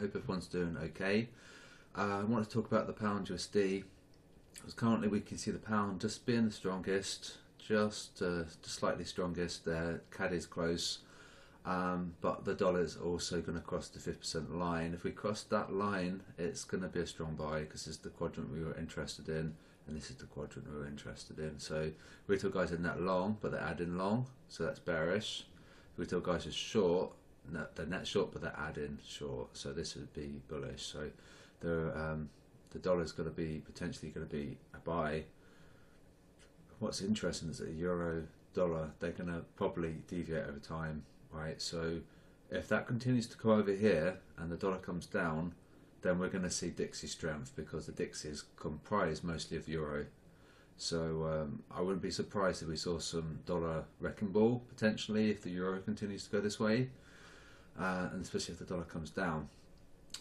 hope everyone's doing okay. Uh, I want to talk about the pound USD. Because currently we can see the pound just being the strongest, just uh, slightly strongest there. CAD is close, um, but the dollar is also going to cross the 50% line. If we cross that line, it's going to be a strong buy because this is the quadrant we were interested in, and this is the quadrant we were interested in. So retail guys are net long, but they're adding long, so that's bearish. Retail guys are short, they're net short, but they're adding short, so this would be bullish. So the um, the dollar is going to be potentially going to be a buy. What's interesting is that the euro dollar they're going to probably deviate over time, right? So if that continues to come over here and the dollar comes down, then we're going to see Dixie strength because the Dixie is comprised mostly of euro. So um, I wouldn't be surprised if we saw some dollar wrecking ball potentially if the euro continues to go this way, uh, and especially if the dollar comes down.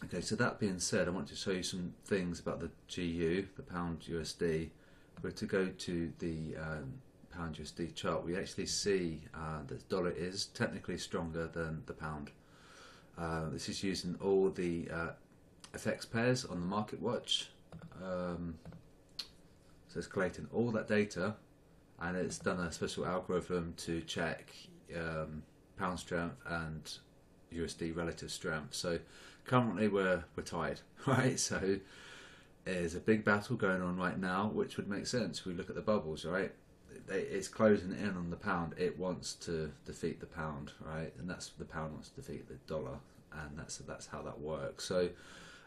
Okay, so that being said, I want to show you some things about the GU, the pound USD. We're to go to the um, pound USD chart. We actually see uh, that the dollar is technically stronger than the pound. Uh, this is using all the uh, FX pairs on the market watch. Um, so it's collecting all that data and it's done a special algorithm to check um, pound strength and USD relative strength. So currently we're we're tied, right? So there's a big battle going on right now, which would make sense. We look at the bubbles, right? It's closing in on the pound. It wants to defeat the pound, right? And that's the pound wants to defeat the dollar, and that's that's how that works. So,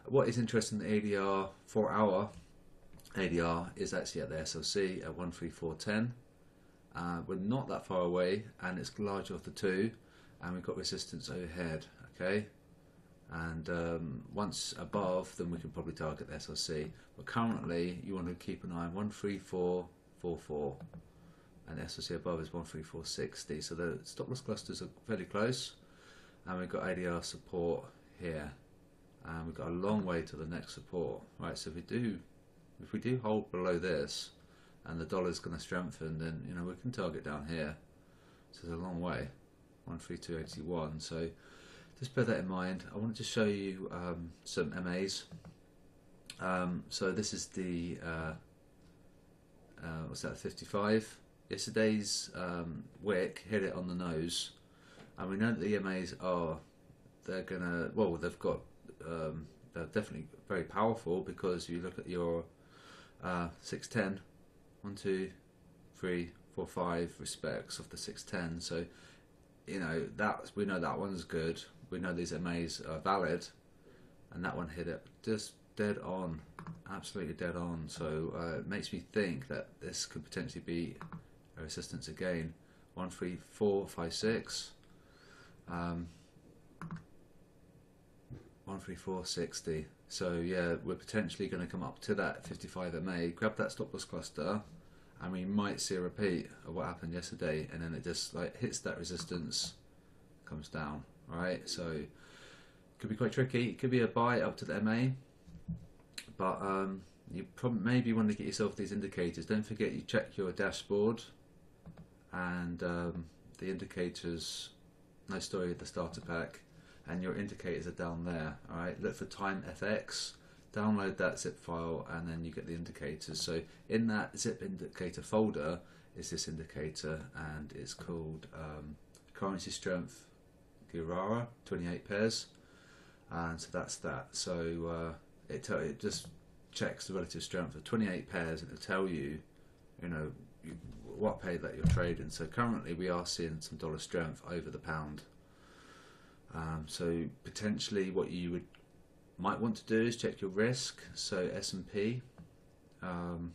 what is interesting, the ADR four hour ADR is actually at the SLC at one three four ten. Uh, we're not that far away, and it's larger of the two, and we've got resistance overhead. Okay, and um, once above then we can probably target the SLC but currently you want to keep an eye on 13444 and the SLC above is 13460 so the stop loss clusters are fairly close. And we've got ADR support here. And we've got a long way to the next support. Right so if we do if we do hold below this and the dollar is going to strengthen then you know we can target down here. So it's a long way 13281 so just bear that in mind. I wanted to show you um, some MAs. Um, so this is the uh, uh, what's that 55. Yesterday's um, wick hit it on the nose, and we know that the MAs are they're gonna well they've got um, they're definitely very powerful because you look at your uh, 610 1 2 3 4 5 respects of the 610 so you know that we know that one's good we know these MAs are valid, and that one hit it just dead on, absolutely dead on. So uh, it makes me think that this could potentially be a resistance again. One, three, four, five, six. Um, one, three, four, sixty. So yeah, we're potentially going to come up to that 55 MA, grab that stop loss cluster, and we might see a repeat of what happened yesterday, and then it just like hits that resistance, comes down right? So could be quite tricky. It could be a buy up to the MA, but um, you probably maybe want to get yourself these indicators. Don't forget you check your dashboard and um, the indicators. No story of the starter pack, and your indicators are down there. All right, look for Time FX. Download that zip file, and then you get the indicators. So in that zip indicator folder is this indicator, and it's called um, currency strength Urara, 28 pairs, and so that's that. So uh, it, it just checks the relative strength of 28 pairs and it'll tell you, you know, you, what pair that you're trading. So currently we are seeing some dollar strength over the pound. Um, so potentially what you would might want to do is check your risk. So S&P, um,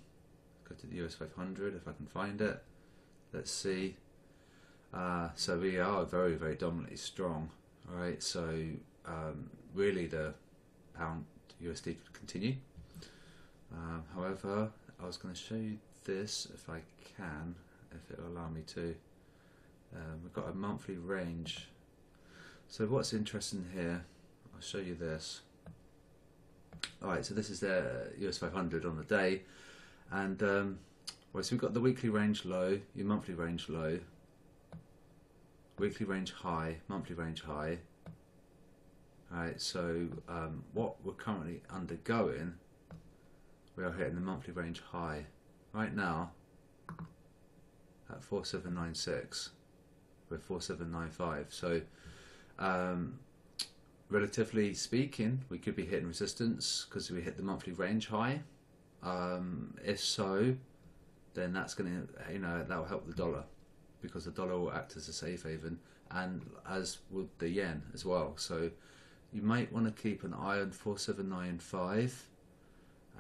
go to the US 500 if I can find it. Let's see. Uh, so we are very, very dominantly strong. All right, so um, really the pound USD could continue. Um, however, I was going to show you this if I can, if it will allow me to. Um, we've got a monthly range. So what's interesting here, I'll show you this. Alright, so this is the US 500 on the day. And um, well, so we've got the weekly range low, your monthly range low, weekly range high, monthly range high, Right, so um, what we're currently undergoing, we are hitting the monthly range high right now at 4796. We're 4795. So, um, relatively speaking, we could be hitting resistance because we hit the monthly range high. Um, if so, then that's going to, you know, that will help the dollar because the dollar will act as a safe haven and as would the yen as well. So you might want to keep an eye on 4795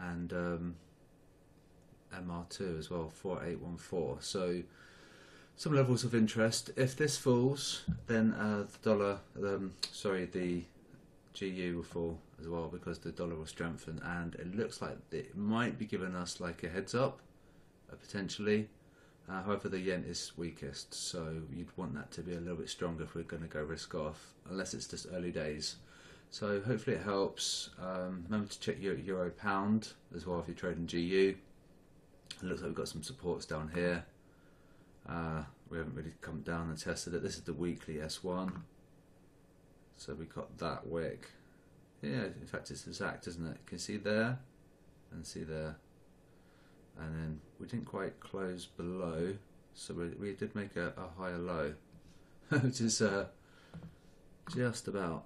and um, MR2 as well, 4814. So some levels of interest. If this falls, then uh, the dollar, um, sorry, the GU will fall as well because the dollar will strengthen, and it looks like it might be giving us like a heads up, uh, potentially. Uh, however, the yen is weakest, so you'd want that to be a little bit stronger if we're going to go risk off, unless it's just early days. So hopefully it helps. Um, remember to check your euro pound as well if you're trading GU. It looks like we've got some supports down here. Uh, we haven't really come down and tested it. This is the weekly S1. So we got that wick. Yeah, in fact it's exact, isn't it? You can see there and see there. And then we didn't quite close below, so we, we did make a, a higher low, which is uh, just about,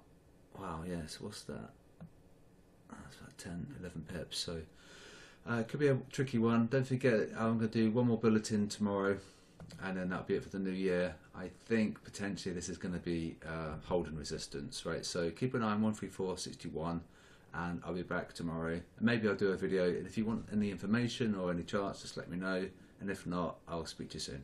wow, yes, what's that? That's about 10, 11 pips, so uh, it could be a tricky one. Don't forget, I'm going to do one more bulletin tomorrow, and then that'll be it for the new year. I think potentially this is going to be uh, holding resistance, right? So keep an eye on 134.61, and I'll be back tomorrow. And maybe I'll do a video. And if you want any information or any charts, just let me know. And if not, I'll speak to you soon.